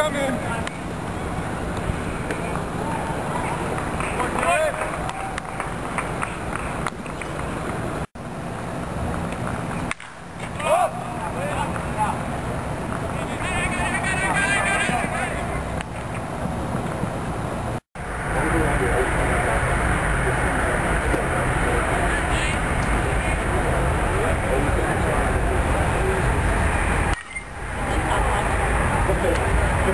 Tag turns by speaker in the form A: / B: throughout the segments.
A: Willkommen!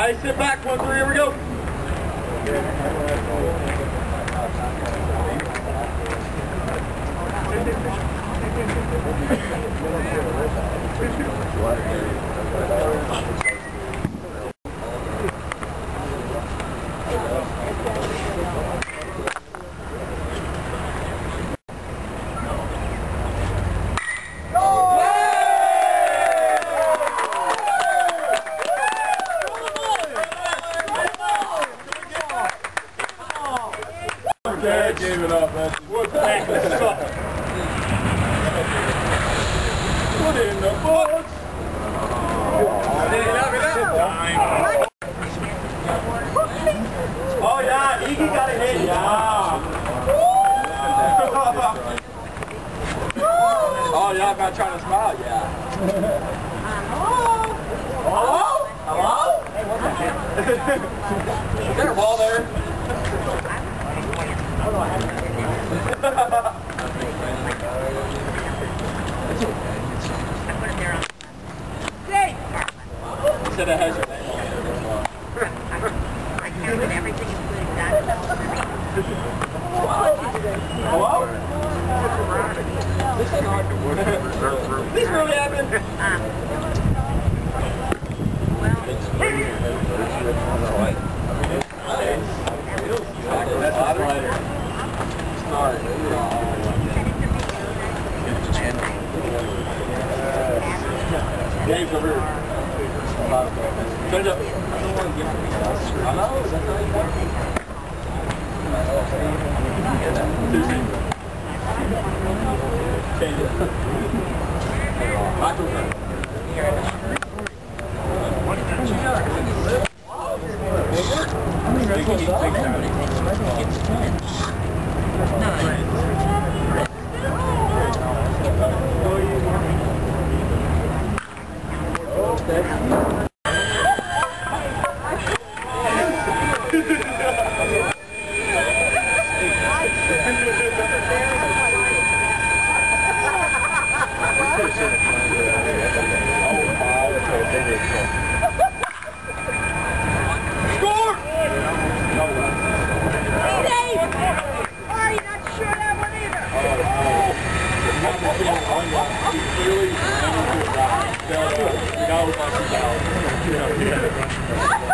A: Hey, sit back, one, three, here we go. Gave it up, man. Heck? This sucks. Put in the books. Oh yeah, Iggy got a hit, yeah. oh y'all got trying to smile, yeah. Uh-huh. Hello? Hello? Is there a ball there? He said it has your name on it. Hello? This really happened. James over here. Turn it up. I know, that's how you work. Change it. Yeah.